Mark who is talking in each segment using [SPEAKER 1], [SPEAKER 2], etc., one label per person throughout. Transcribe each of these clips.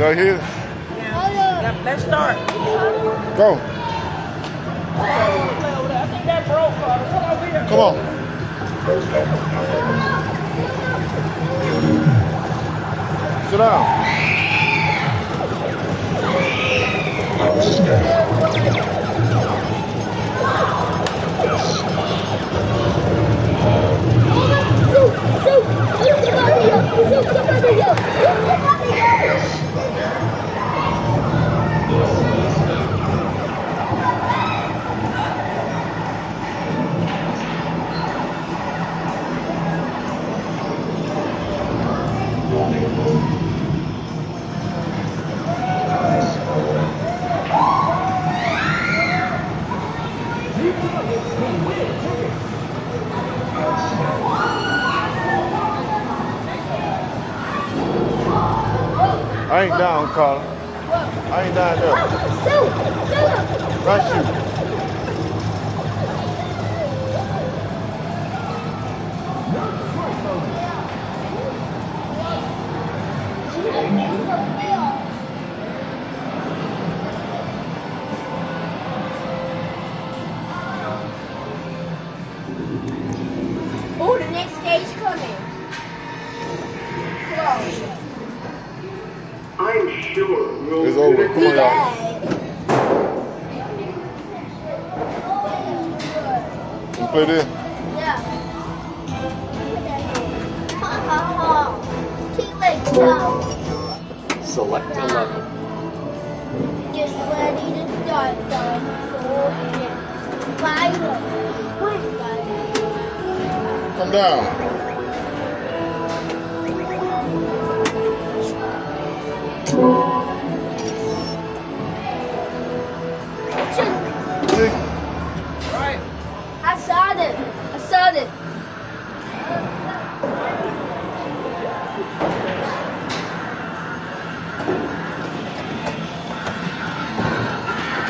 [SPEAKER 1] Y'all hear?
[SPEAKER 2] Let's start.
[SPEAKER 1] Go.
[SPEAKER 2] I think that broke, Carter. Come.
[SPEAKER 1] Come on. Sit down. I ain't down, Carla. I ain't down there. Right shoe.
[SPEAKER 3] I'm sure we'll
[SPEAKER 1] It's over. Come on, y'all.
[SPEAKER 4] Yeah.
[SPEAKER 1] You play this?
[SPEAKER 4] Yeah. Ha ha ha. Two legs down.
[SPEAKER 5] Select a level.
[SPEAKER 4] Get ready to die, dinosaur. Spider.
[SPEAKER 1] Come down.
[SPEAKER 4] I saw it.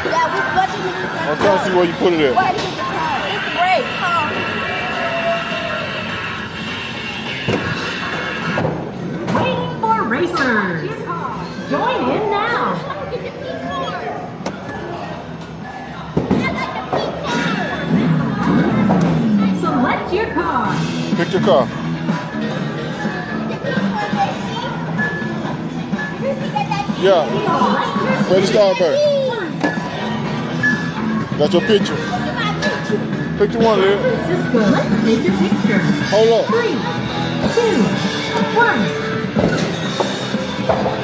[SPEAKER 4] Yeah, we're watching.
[SPEAKER 1] I'm trying to see where you put it at.
[SPEAKER 6] Select your car.
[SPEAKER 1] Pick your car. Yeah.
[SPEAKER 6] Select
[SPEAKER 1] Where the Starburst? Got your picture. Picture one,
[SPEAKER 6] your
[SPEAKER 1] Lil.
[SPEAKER 6] Cisco. Let's take a picture.
[SPEAKER 1] Hold up.
[SPEAKER 6] Three, two, one.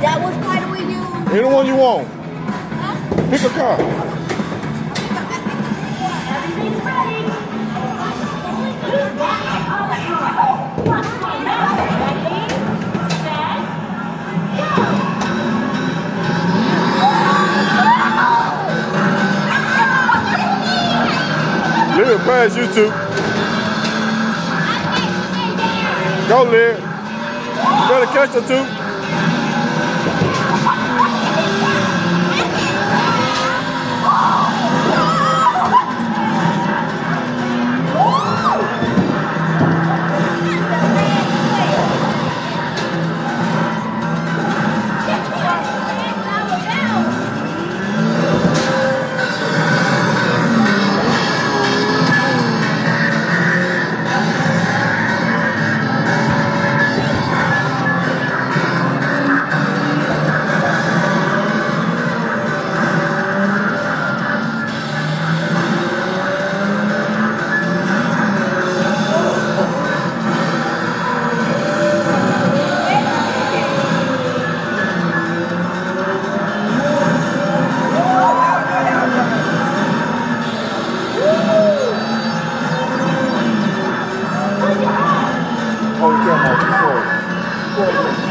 [SPEAKER 4] That was kind of you.
[SPEAKER 1] Any one you want. Pick a car.
[SPEAKER 6] Everything's ready.
[SPEAKER 1] Lil, pass you two. Go, Lil. You better catch the two. 后建好之后。ผู้ช